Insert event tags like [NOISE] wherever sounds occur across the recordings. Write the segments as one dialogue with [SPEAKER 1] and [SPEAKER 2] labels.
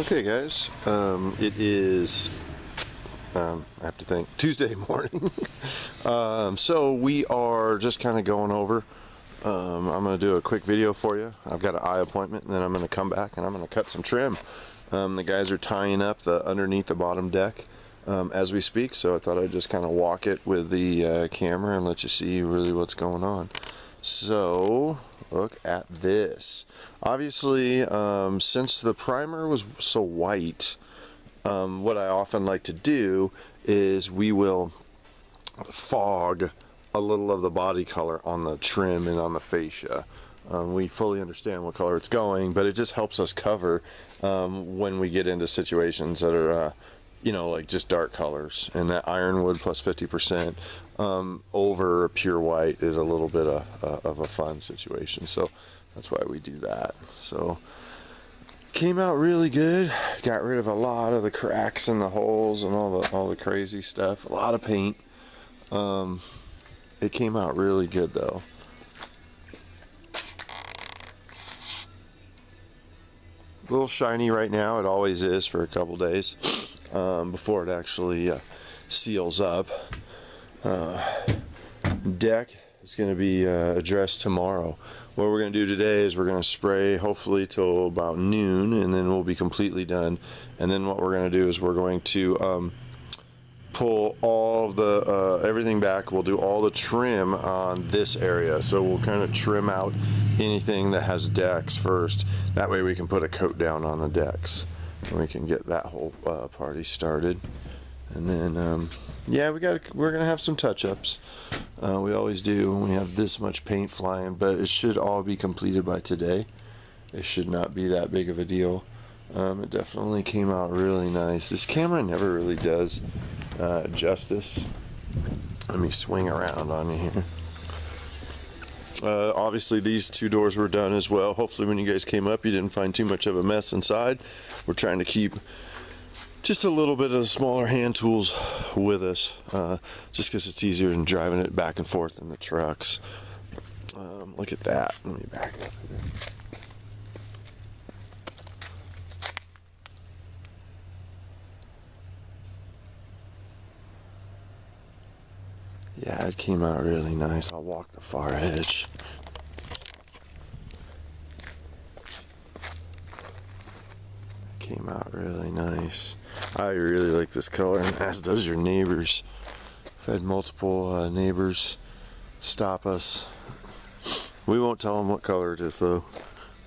[SPEAKER 1] Okay, guys, um, it is, um, I have to think, Tuesday [LAUGHS] morning. um, so we are just kind of going over. Um, I'm going to do a quick video for you. I've got an eye appointment, and then I'm going to come back and I'm going to cut some trim. Um, the guys are tying up the underneath the bottom deck um, as we speak, so I thought I'd just kind of walk it with the uh, camera and let you see really what's going on. So, look at this. Obviously, um, since the primer was so white, um, what I often like to do is we will fog a little of the body color on the trim and on the fascia. Um, we fully understand what color it's going, but it just helps us cover um, when we get into situations that are uh, you know, like just dark colors. And that ironwood plus 50% um, over pure white is a little bit of, uh, of a fun situation. So that's why we do that. So came out really good. Got rid of a lot of the cracks and the holes and all the all the crazy stuff. A lot of paint. Um, it came out really good though. A little shiny right now. It always is for a couple days um, before it actually uh, seals up. Uh, deck is going to be uh, addressed tomorrow. What we're going to do today is we're going to spray hopefully till about noon and then we'll be completely done. And then what we're going to do is we're going to um, pull all the uh, everything back. We'll do all the trim on this area. So we'll kind of trim out anything that has decks first. That way we can put a coat down on the decks we can get that whole uh, party started. And then, um, yeah, we got we're gonna have some touch-ups. Uh, we always do when we have this much paint flying, but it should all be completed by today. It should not be that big of a deal. Um, it definitely came out really nice. This camera never really does uh, justice. Let me swing around on you here. Uh, obviously these two doors were done as well. Hopefully when you guys came up you didn't find too much of a mess inside. We're trying to keep just a little bit of the smaller hand tools with us uh, just because it's easier than driving it back and forth in the trucks. Um, look at that. Let me back up Yeah, it came out really nice. I'll walk the far edge. Came out really nice. I really like this color, and as does your neighbors. I've had multiple uh, neighbors stop us. We won't tell them what color it is though,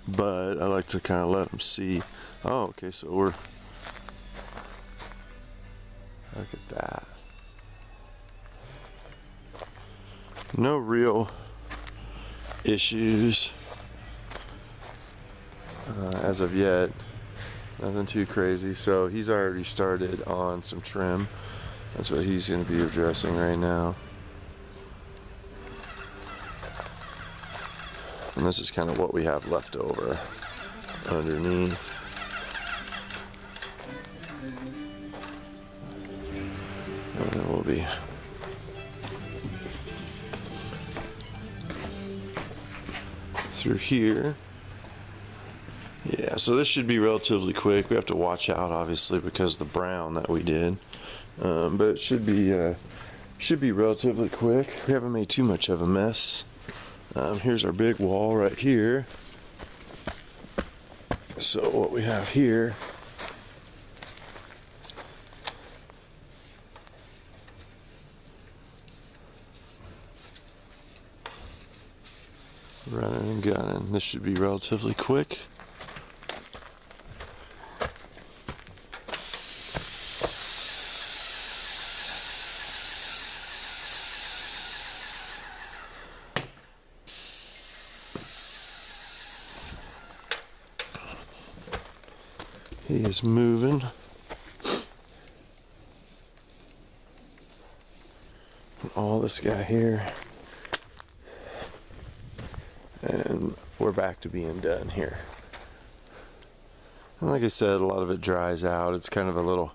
[SPEAKER 1] but I like to kind of let them see. Oh, okay, so we're. Look at that. No real issues uh, as of yet. Nothing too crazy. So he's already started on some trim. That's what he's going to be addressing right now. And this is kind of what we have left over underneath. And then we'll be through here. Yeah, so this should be relatively quick. We have to watch out, obviously, because the brown that we did. Um, but it should be uh, should be relatively quick. We haven't made too much of a mess. Um, here's our big wall right here. So what we have here running and gunning. This should be relatively quick. He is moving. all this guy here and we're back to being done here. And like I said, a lot of it dries out. It's kind of a little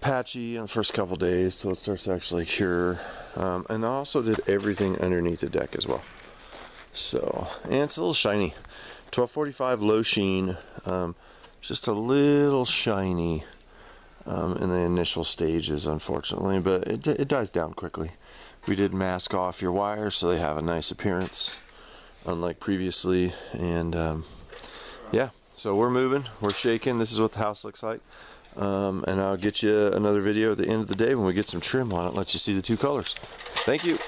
[SPEAKER 1] patchy in the first couple days till it starts to actually cure. Um, and I also did everything underneath the deck as well. So, and it's a little shiny. 1245 low sheen. Um, just a little shiny um, in the initial stages, unfortunately, but it, it dies down quickly. We did mask off your wires so they have a nice appearance, unlike previously, and um, yeah, so we're moving, we're shaking. This is what the house looks like. Um, and I'll get you another video at the end of the day when we get some trim on it, let you see the two colors. Thank you.